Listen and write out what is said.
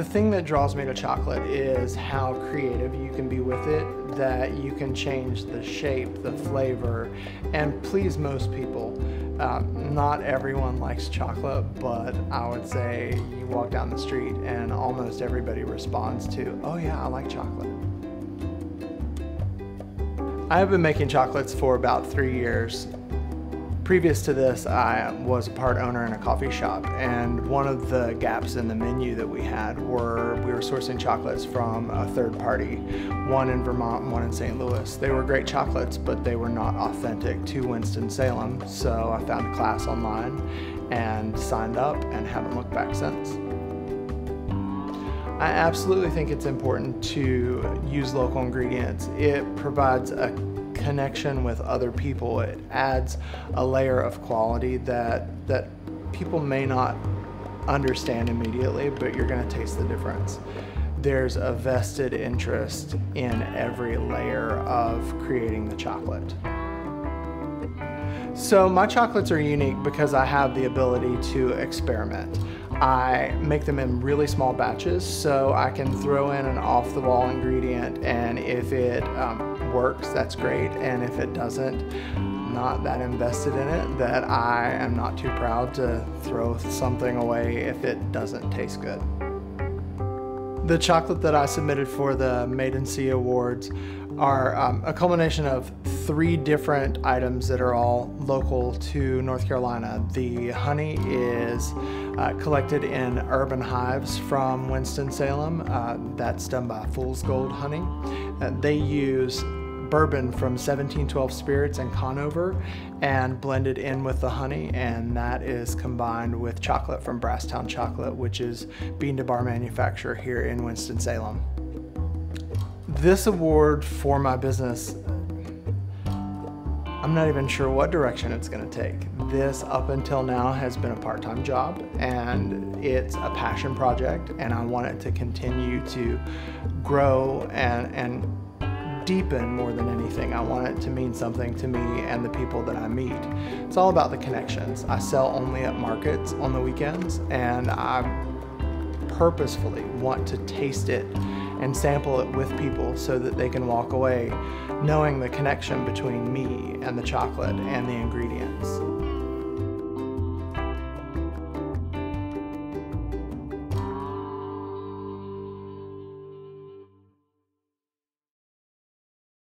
The thing that draws me to chocolate is how creative you can be with it, that you can change the shape, the flavor, and please most people. Um, not everyone likes chocolate, but I would say you walk down the street and almost everybody responds to, oh yeah, I like chocolate. I have been making chocolates for about three years Previous to this, I was a part owner in a coffee shop, and one of the gaps in the menu that we had were we were sourcing chocolates from a third party, one in Vermont and one in St. Louis. They were great chocolates, but they were not authentic to Winston-Salem, so I found a class online and signed up and haven't looked back since. I absolutely think it's important to use local ingredients. It provides a connection with other people. It adds a layer of quality that that people may not understand immediately, but you're going to taste the difference. There's a vested interest in every layer of creating the chocolate. So my chocolates are unique because I have the ability to experiment. I make them in really small batches so I can throw in an off the wall ingredient and if it um, works that's great and if it doesn't not that invested in it that I am not too proud to throw something away if it doesn't taste good. The chocolate that I submitted for the Made in NC Awards are um, a culmination of three different items that are all local to North Carolina. The honey is uh, collected in urban hives from Winston-Salem. Uh, that's done by Fool's Gold Honey. Uh, they use bourbon from 1712 spirits and Conover and blended in with the honey and that is combined with chocolate from Brasstown Chocolate which is bean to bar manufacturer here in Winston-Salem. This award for my business, I'm not even sure what direction it's going to take. This up until now has been a part-time job and it's a passion project and I want it to continue to grow and, and deepen more than anything. I want it to mean something to me and the people that I meet. It's all about the connections. I sell only at markets on the weekends and I purposefully want to taste it and sample it with people so that they can walk away knowing the connection between me and the chocolate and the ingredients.